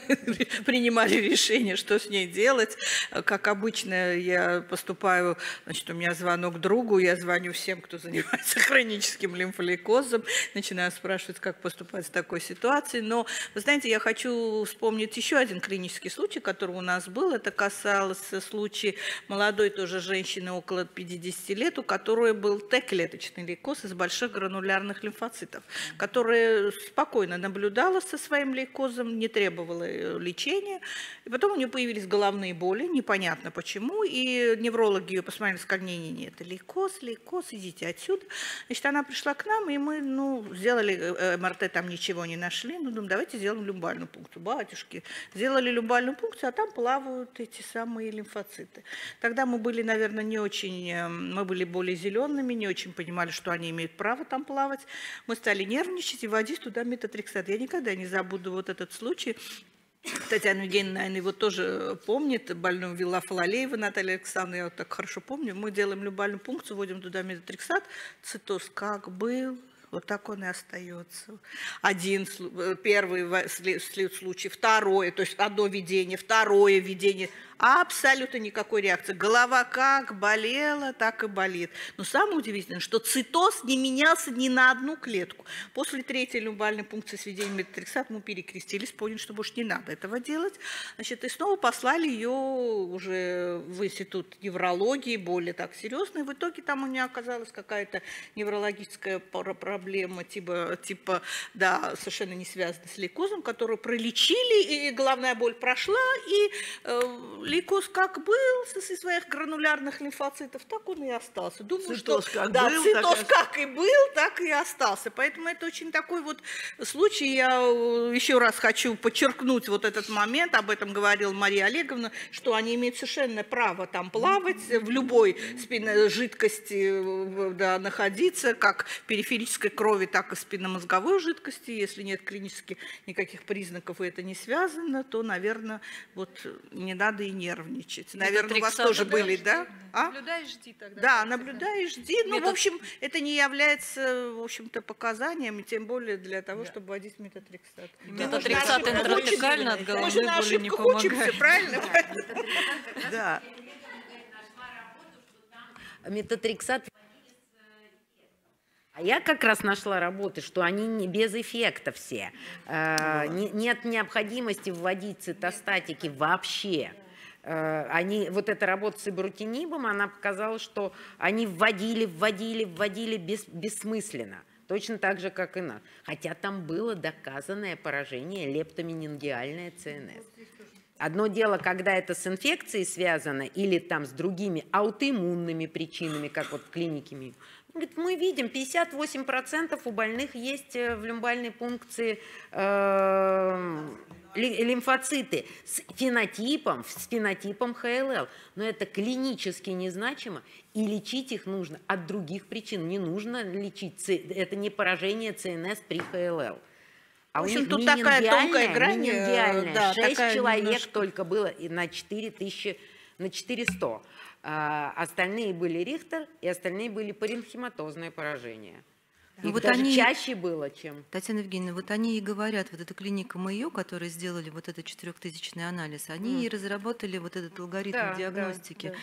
принимали решение, что с ней делать. Как обычно, я поступаю, значит, у меня звонок другу, я звоню всем, кто занимается [laughs] хроническим лимфолейкозом, начинаю спрашивать, как поступать в такой ситуации. Но, вы знаете, я хочу вспомнить еще один клинический случай, который у нас был. Это касалось случая молодой тоже женщины около 50 лет, у которой был Т-клеточный лейкоз лейкоз из больших гранулярных лимфоцитов, которая спокойно наблюдала со своим лейкозом, не требовала э, лечения. И потом у нее появились головные боли, непонятно почему, и неврологи ее посмотрели, сказали, не-не-не, это лейкоз, лейкоз, идите отсюда. Значит, она пришла к нам, и мы, ну, сделали э, э, МРТ, там ничего не нашли, ну, думаю, давайте сделаем люмбальную пункцию. Батюшки, сделали люмбальную пункцию, а там плавают эти самые лимфоциты. Тогда мы были, наверное, не очень, мы были более зелеными, не очень понимали, что они имеют право там плавать. Мы стали нервничать и водить туда метатрексат. Я никогда не забуду вот этот случай. Татьяна Евгеньевна, наверное, его тоже помнит, больную Вилла Фалалеева Наталья Александровна, я вот так хорошо помню. Мы делаем любальную пункцию, вводим туда метатрексат, цитоз как был, вот так он и остается. Один, э, первый случай, второе, то есть одно видение, второе видение – Абсолютно никакой реакции. Голова как болела, так и болит. Но самое удивительное, что цитоз не менялся ни на одну клетку. После третьей люмбальной пункции сведения метатрексат мы перекрестились, поняли, что больше не надо этого делать. Значит, и снова послали ее уже в институт неврологии, более так серьезно. И в итоге там у нее оказалась какая-то неврологическая проблема, типа, типа да, совершенно не связанная с лейкозом, которую пролечили, и головная боль прошла, и э, лейкоз как был со своих гранулярных лимфоцитов, так он и остался. Думаю, цитоз что как да, был, цитоз так как и был, так и остался. Поэтому это очень такой вот случай. Я э, еще раз хочу подчеркнуть вот этот момент, об этом говорила Мария Олеговна, что они имеют совершенно право там плавать, в любой жидкости э, да, находиться, как периферической крови, так и спинномозговой жидкости. Если нет клинически никаких признаков, и это не связано, то, наверное, вот не надо и нервничать. Наверное, у вас тоже были, да? А? Наблюдай и жди тогда. Да, наблюдай и жди. Ну, в общем, это не является, в общем-то, показанием, тем более для того, да. чтобы вводить метатрексат. Метатрексат интратекально от [laughs] головной боли не помогает. правильно? Да. Метатрексат а я как раз нашла работы, что они не без эффекта все. Э, нет необходимости вводить цитостатики вообще. Э, они, вот эта работа с ибрутинибом, она показала, что они вводили, вводили, вводили без, бессмысленно. Точно так же, как и нас. Хотя там было доказанное поражение лептоменингиальное ЦНС. Одно дело, когда это с инфекцией связано или там с другими аутоиммунными причинами, как вот в клинике Говорит, мы видим, 58% у больных есть э, в люмбальной пункции э, лимфоциты с фенотипом, с фенотипом ХЛЛ. Но это клинически незначимо, и лечить их нужно от других причин. Не нужно лечить, это не поражение ЦНС при ХЛЛ. А в общем, у них тут такая тонкая грань. Э, да, 6 человек немножко... только было на 4000, на 400. А, остальные были Рихтер, и остальные были паренхематозное поражение. И Их вот даже они- чаще было, чем... Татьяна Евгеньевна, вот они и говорят, вот эта клиника МАЙО, которые сделали вот этот четырехтысячный анализ, они и разработали вот этот алгоритм Да, да, диагностики. да.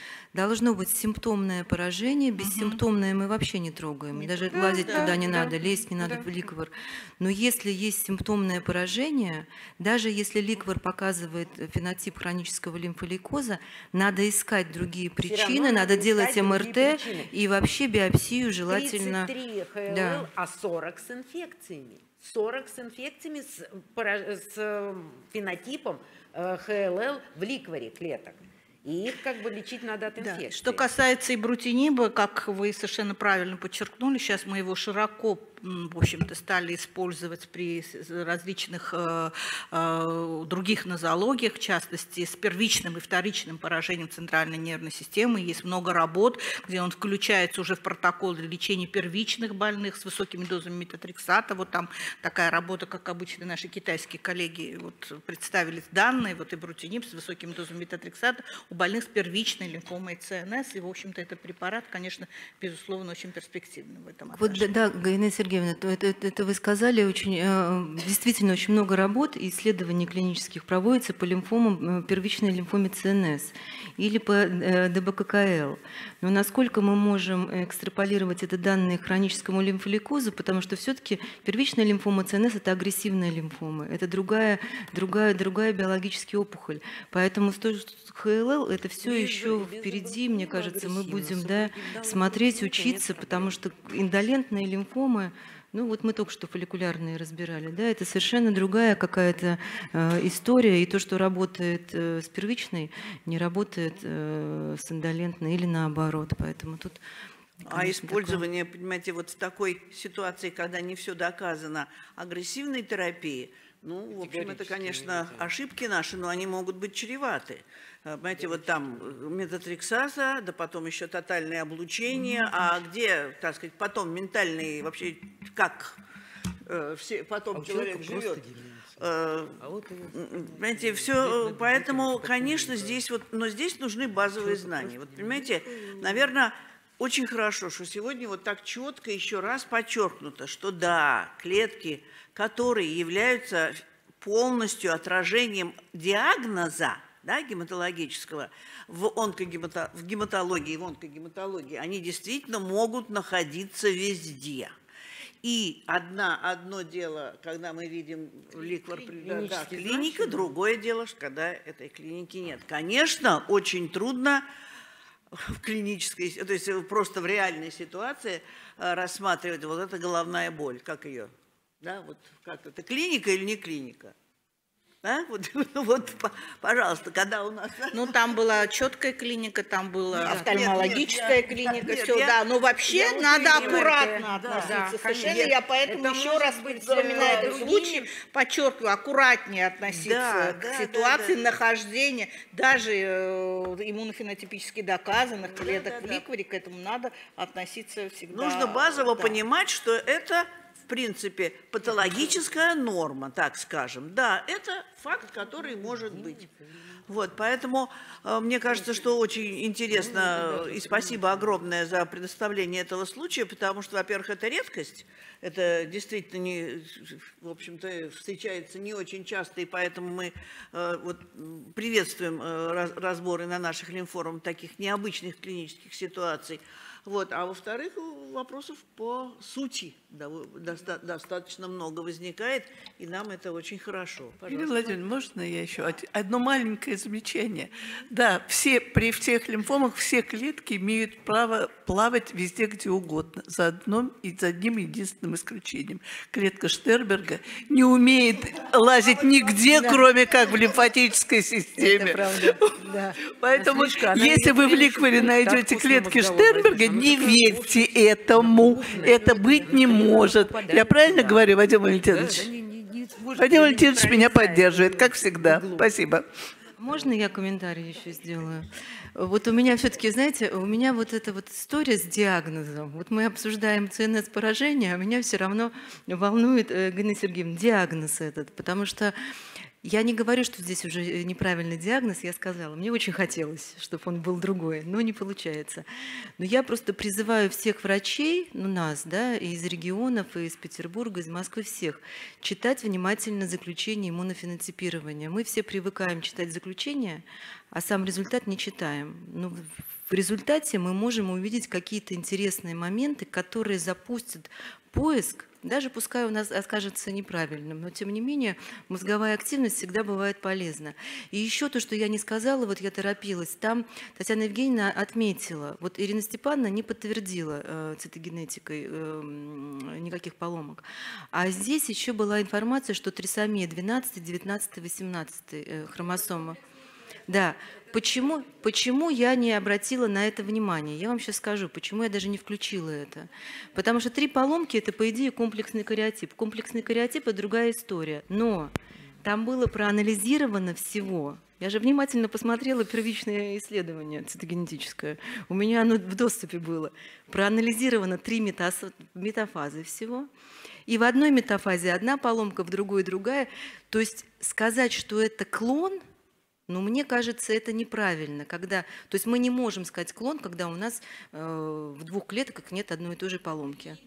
Должно быть симптомное поражение, бессимптомное мы вообще не трогаем, и даже лазить да, туда не да, надо, лезть не надо да. в ликвор. Но если есть симптомное поражение, даже если ликвор показывает э, фенотип хронического лимфолейкоза, надо искать другие причины, надо надо делать МРТ причины. и вообще биопсию желательно. 33 ХЛЛ, Да. А 40 с инфекциями. 40 с инфекциями, с, с, э, фенотипом э, ХЛЛ в ликворе клеток. И их как бы лечить надо от Да. инфекции. Что касается ибрутиниба, как вы совершенно правильно подчеркнули, сейчас мы его широко, в общем-то, стали использовать при различных э, э, других нозологиях, в частности, с первичным и вторичным поражением центральной нервной системы. Есть много работ, где он включается уже в протокол лечения первичных больных с высокими дозами метатрексата. Вот там такая работа, как обычно наши китайские коллеги вот, представили данные, вот ибрутиниб с высокими дозами метатрексата у больных с первичной лимфомой ЦНС. И, в общем-то, этот препарат, конечно, безусловно, очень перспективный в этом Вот отношении. да, да, Галина Сергеевна, то это, это- это вы сказали, очень, э, действительно очень много работ и исследований клинических проводится по лимфомам, э, первичной лимфоме ЦНС или по э, ДБККЛ. Но насколько мы можем экстраполировать это данные хроническому лимфолейкозу, потому что все-таки первичная лимфома ЦНС – это агрессивная лимфома, это другая, другая, другая биологическая опухоль. Поэтому с той же ХЛЛ это все еще впереди, мне кажется, мы будем да, смотреть, учиться, потому что индолентные лимфомы, ну вот мы только что фолликулярные разбирали, да, это совершенно другая какая-то э, история, и то, что работает э, с первичной, не работает э, с индолентной или наоборот, поэтому тут... А конечно, такое- использование, понимаете, вот в такой ситуации, когда не все доказано, агрессивной терапии, ну, в общем, это, конечно, ошибки наши, но они могут быть чреваты. Э, Понимаете, вот там э, метатрексаза, да потом еще тотальное облучение, а где, так сказать, потом ментальный, вообще как э, все, потом человек живет. Э, Понимаете, все, поэтому, конечно, здесь вот, но здесь нужны базовые знания. Вот, понимаете, наверное, очень хорошо, что сегодня вот так четко еще раз подчеркнуто, что да, клетки, которые являются полностью отражением диагноза, да, гематологического, в, онкогемато, в гематологии, в онкогематологии, они действительно могут находиться везде. И одна, одно дело, когда мы видим ликвор, да, да, клиника, другое дело, когда этой клиники нет. Конечно, очень трудно в клинической, то есть просто в реальной ситуации э, рассматривать вот эта головная боль, как ее, да, вот как это, клиника или не клиника? Да? Вот, [laughs] вот, по- пожалуйста, когда у нас... Ну, там была четкая клиника, там была Нет, офтальмологическая нет, я- клиника, нет, все, я- да. Но вообще я надо аккуратно это- да, относиться. да, совершенно. конечно. Я поэтому Это еще раз, быть, вспоминая э, этот случай, подчеркиваю, аккуратнее относиться Да, к да, ситуации да, да. нахождения даже э, иммунофенотипически доказанных клеток да, в да. ликворе, к этому надо относиться всегда. Нужно базово да. понимать, что это, в принципе, патологическая норма, так скажем. Да, это факт, который может быть. Вот, поэтому э, мне кажется, что очень интересно, э, и спасибо огромное за предоставление этого случая, потому что, во-первых, это редкость, это действительно, не, в общем-то, встречается не очень часто, и поэтому мы э, вот, приветствуем раз- разборы на наших лимфорумах таких необычных клинических ситуаций. Вот. А во-вторых, вопросов по сути доста- достаточно много возникает, и нам это очень хорошо. Ирина Пожалуйста. Владимировна, можно я еще од- одно маленькое замечание? Да, все, при всех лимфомах все клетки имеют право плавать везде, где угодно, за, одном, и за одним единственным исключением. Клетка Штерберга не умеет лазить нигде, кроме как в лимфатической системе. [laughs] Поэтому, если вы в ликворе найдете клетки Штерберга, не верьте этому. Это быть не может. Я правильно говорю, Вадим Валентинович? Вадим Валентинович меня поддерживает, как всегда. Спасибо. Можно я комментарий еще сделаю? Вот у меня все-таки, знаете, у меня вот эта вот история с диагнозом. Вот мы обсуждаем ЦНС поражения, а меня все равно волнует, э, Галина Сергеевна, диагноз этот, потому что Я не говорю, что здесь уже э, неправильный диагноз, я сказала. Мне очень хотелось, чтобы он был другой, но не получается. Но я просто призываю всех врачей, ну нас, да, и из регионов, и из Петербурга, из Москвы, всех, читать внимательно заключение иммунофенотипирования. Мы все привыкаем читать заключение, а сам результат не читаем. Но в результате мы можем увидеть какие-то интересные моменты, которые запустят поиск даже пускай у нас окажется неправильным, но тем не менее мозговая активность всегда бывает полезна. И еще то, что я не сказала, вот я торопилась, там Татьяна Евгеньевна отметила, вот Ирина Степановна не подтвердила э, цитогенетикой э, никаких поломок. А здесь еще была информация, что трисомия 12, 19, 18 э, хромосома. Да, Почему, почему я не обратила на это внимание? Я вам сейчас скажу, почему я даже не включила это. Потому что три поломки – это, по идее, комплексный кариотип. Комплексный кариотип – это другая история. Но там было проанализировано всего. Я же внимательно посмотрела первичное исследование цитогенетическое. У меня оно в доступе было. Проанализировано три метафазы всего. И в одной метафазе одна поломка, в другой другая. То есть сказать, что это клон – но мне кажется, это неправильно, когда, то есть мы не можем сказать клон, когда у нас э, в двух клетках нет одной и той же поломки.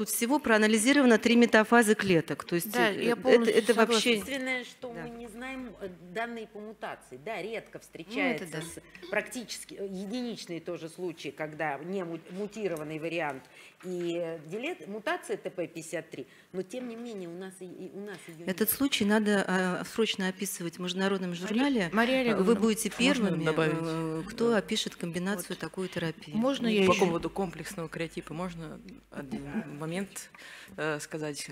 Тут всего проанализировано три метафазы клеток. То есть да, я это, это вообще... Единственное, что да. мы не знаем э, данные по мутации. Да, редко встречается ну, да. с, практически э, единичные тоже случаи, когда не мутированный вариант и делет, мутация ТП-53, но тем не менее у нас, и, у нас ее Этот нет. случай надо а, срочно описывать в международном журнале. Мария, Мария Вы будете первыми, э, кто опишет комбинацию вот. такой терапии. Можно я По еще... поводу комплексного кариотипа, можно момент э, сказать?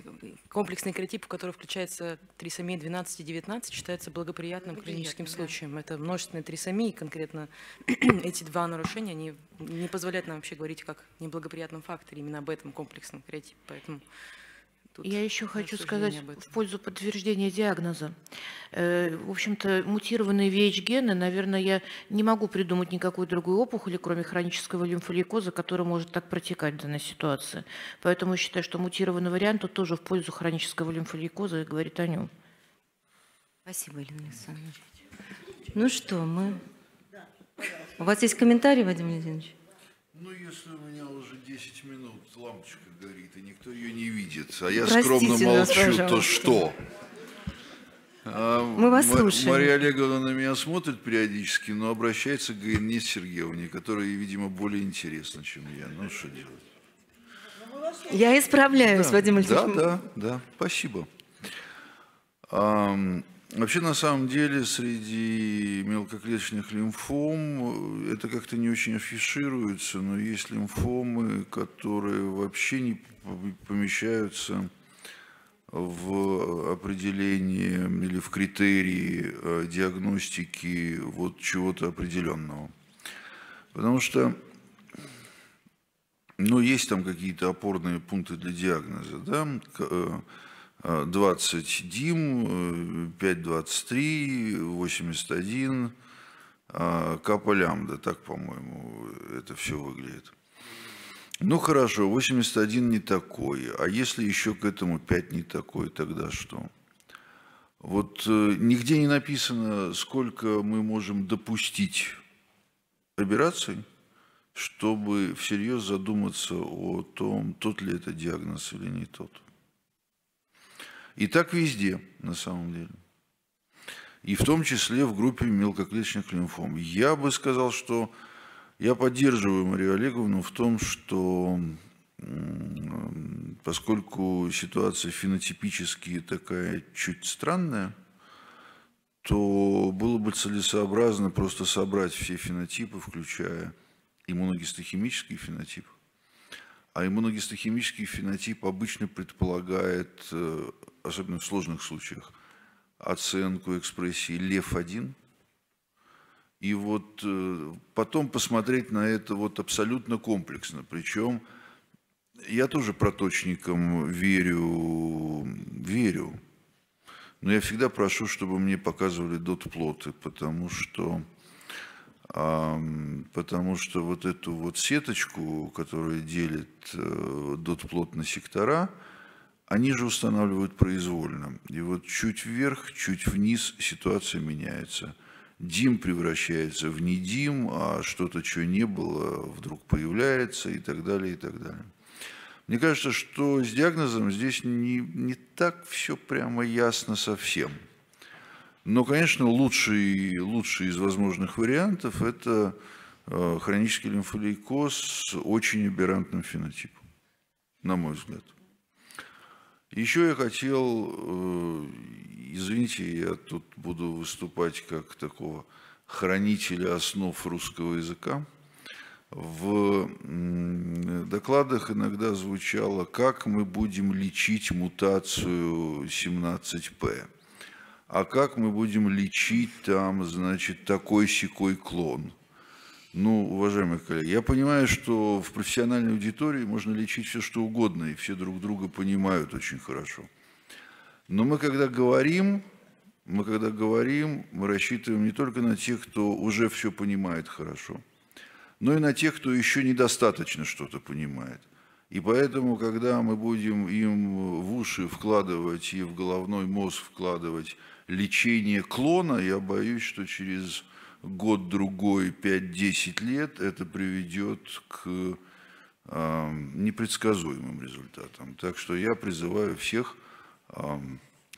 Комплексный кариотип, в который включается трисомия 12 и 19, считается благоприятным клиническим да. случаем. Это множественные трисомии, конкретно [clears throat] эти два нарушения, они не позволяют нам вообще говорить как неблагоприятном факторе именно об этом комплексном креативе. Поэтому я еще хочу сказать в пользу подтверждения диагноза. Э, в общем-то, мутированные ВИЧ-гены, наверное, я не могу придумать никакой другой опухоли, кроме хронического лимфолейкоза, который может так протекать в данной ситуации. Поэтому я считаю, что мутированный вариант тут тоже в пользу хронического лимфолейкоза и говорит о нем. Спасибо, Елена Александровна. Ну что, мы... У вас есть комментарий, Вадим Леонидович? Ну, если у меня уже 10 минут лампочка горит, и никто ее не видит, а я Простите скромно молчу, нас, то что? А, Мы вас слушаем. Мария Олеговна на меня смотрит периодически, но обращается к Гаине Сергеевне, которая, видимо, более интересна, чем я. Ну, что делать? Я исправляюсь, да, Вадим Алексеевич. Да, да, да, спасибо. Вообще, на самом деле, среди мелкоклеточных лимфом э, это как-то не очень афишируется, но есть лимфомы, которые вообще не помещаются в определение или в критерии э, диагностики вот чего-то определенного. Потому что ну, есть там какие-то опорные пункты для диагноза, да, э, 20 ДИМ, 523, 81, капа лямбда, так, по-моему, это все выглядит. Ну хорошо, 81 не такой, а если еще к этому 5 не такой, тогда что? Вот э, нигде не написано, сколько мы можем допустить операций, чтобы всерьез задуматься о том, тот ли это диагноз или не тот. И так везде, на самом деле. И в том числе в группе мелкоклеточных лимфом. Я бы сказал, что я поддерживаю Марию Олеговну в том, что поскольку ситуация фенотипически такая чуть странная, то было бы целесообразно просто собрать все фенотипы, включая иммуногистохимический фенотип. А иммуногистохимический фенотип обычно предполагает э, особенно в сложных случаях, оценку экспрессии ЛЕФ-1, и вот э, потом посмотреть на это вот абсолютно комплексно. Причем я тоже проточникам верю, верю. Но я всегда прошу, чтобы мне показывали дот-плоты, потому что потому что вот эту вот сеточку, которая делит э, дотплот на сектора, они же устанавливают произвольно. И вот чуть вверх, чуть вниз ситуация меняется. Дим превращается в недим, а что-то, что не было, вдруг появляется и так далее, и так далее. Мне кажется, что с диагнозом здесь не, не так все прямо ясно совсем. Но, конечно, лучший, лучший из возможных вариантов – это э, хронический лимфолейкоз с очень аберрантным фенотипом, на мой взгляд. Еще я хотел, э, извините, я тут буду выступать как такого хранителя основ русского языка. В докладах иногда звучало, как мы будем лечить мутацию 17П, а как мы будем лечить там, значит, такой-сякой клон – ну, уважаемые коллеги, я понимаю, что в профессиональной аудитории можно лечить все, что угодно, и все друг друга понимают очень хорошо. Но мы, когда говорим, мы, когда говорим, мы рассчитываем не только на тех, кто уже все понимает хорошо, но и на тех, кто еще недостаточно что-то понимает. И поэтому, когда мы будем им в уши вкладывать и в головной мозг вкладывать лечение клона, я боюсь, что через год-другой, 5-10 лет, это приведет к непредсказуемым результатам. Так что я призываю всех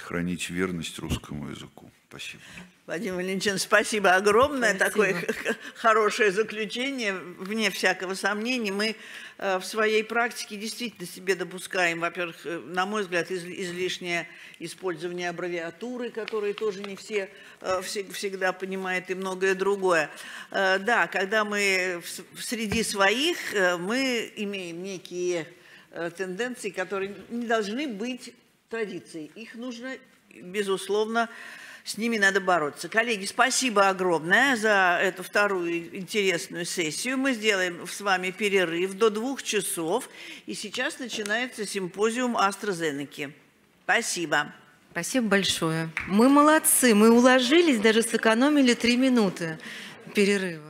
хранить верность русскому языку. Спасибо. Владимир Валентинович, спасибо огромное. Спасибо. Такое [laughs] хорошее заключение, вне всякого сомнения. Мы э, в своей практике действительно себе допускаем, во-первых, э, на мой взгляд, излишнее использование аббревиатуры, которые тоже не все э, всегда понимают, и многое другое. Да, когда мы среди своих, мы имеем некие тенденции, которые не должны быть традицией. Их нужно, безусловно, с ними надо бороться. Коллеги, спасибо огромное за эту вторую интересную сессию. Мы сделаем с вами перерыв до двух часов. И сейчас начинается симпозиум AstraZeneca. Спасибо. Спасибо большое. Мы молодцы. Мы уложились, даже сэкономили три минуты перерыва.